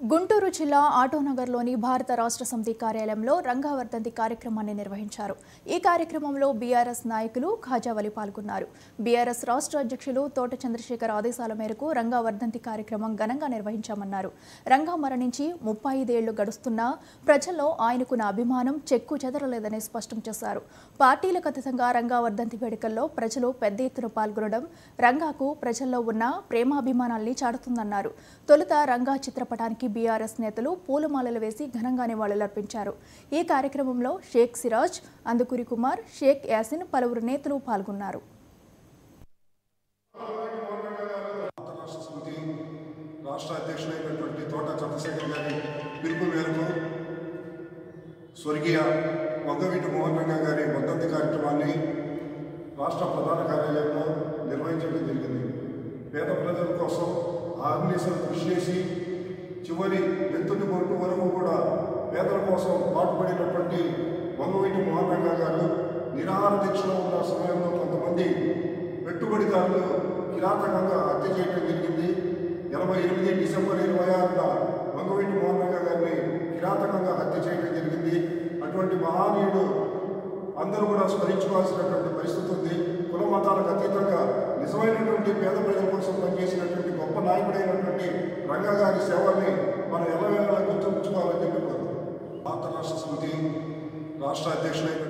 గుంటూరు జిల్లా ఆటోనగర్లోని భారత రాష్ట్ర సమితి కార్యాలయంలో రంగావర్ధంతి కార్యక్రమాన్ని నిర్వహించారు. ఈ కార్యక్రమంలో బీఆర్ఎస్ నాయకులు ఖాజావలి పాల్గొన్నారు. బీఆర్ఎస్ రాష్ట్ర అధ్యక్షులు తోట చంద్రశేఖర్ ఆదేశాల మేరకు రంగావర్ధంతి కార్యక్రమం ఘనంగా నిర్వహించామన్నారు. రంగా మరణించి ముప్పై ఐదేళ్ళు గడుస్తున్నా ప్రజల్లో ఆయనకున్న అభిమానం చెక్కు చెదరలేదని స్పష్టం చేశారు. పార్టీలకు అతీతంగా రంగావర్ధంతి వేడుకల్లో ప్రజలు పెద్ద ఎత్తున పాల్గొనడం రంగాకు ప్రజల్లో ఉన్న ప్రేమాభిమానాల్ని చాటుతుందన్నారు. తొలుత రంగా చిత్రపటానికి బీఆర్ఎస్ నేతలు పూలమాలలు వేసి ఘనంగా నివాళులర్పించారు. ఈ కార్యక్రమంలో షేక్ సిరాజ్ అందుకురి కుమార్ షేక్ యాసిన్ పలువురు నేతలు పాల్గొన్నారు. రాష్ట్ర అధ్యక్షుడైనటువంటి తోట చంద్రశేఖర్ గారి పిలుపు మేరకు స్వర్గీయ వంగవీటి మోహన్ గారి కార్యక్రమాన్ని రాష్ట్ర ప్రధాన కార్యాలయంలో నిర్వహించడం జరిగింది. పేద ప్రజల కోసం ఆగ్నేశ్వరం కృషి చేసి చివరి వెంతుడి బొట్టు వరకు కూడా పేదల కోసం పాటుపడినటువంటి మంగవీటి మహారాణ గారు నిరాహార దీక్షలో ఉన్న సమయంలో కొంతమంది పెట్టుబడిదారులు కిరాతకంగా హత్య చేయడం జరిగింది. ఎనభై ఎనిమిది డిసెంబర్ ఇరవై ఆరున మంగవీటి మోహన్ గారిని కిరాతకంగా హత్య చేయడం జరిగింది. అటువంటి మహానీయుడు అందరూ కూడా స్మరించుకోవాల్సినటువంటి పరిస్థితి ఉంది. కుల మతాలకు అతీతంగా నిజమైనటువంటి పేద ప్రజల కోసం పనిచేసినటువంటి గొప్ప నాయకుడైనటువంటి రంగ గారి సేవల్ని ಸಮಿತಿ ರಾಷ್ಟ್ರ ಅಧ್ಯಕ್ಷನಾಗಿ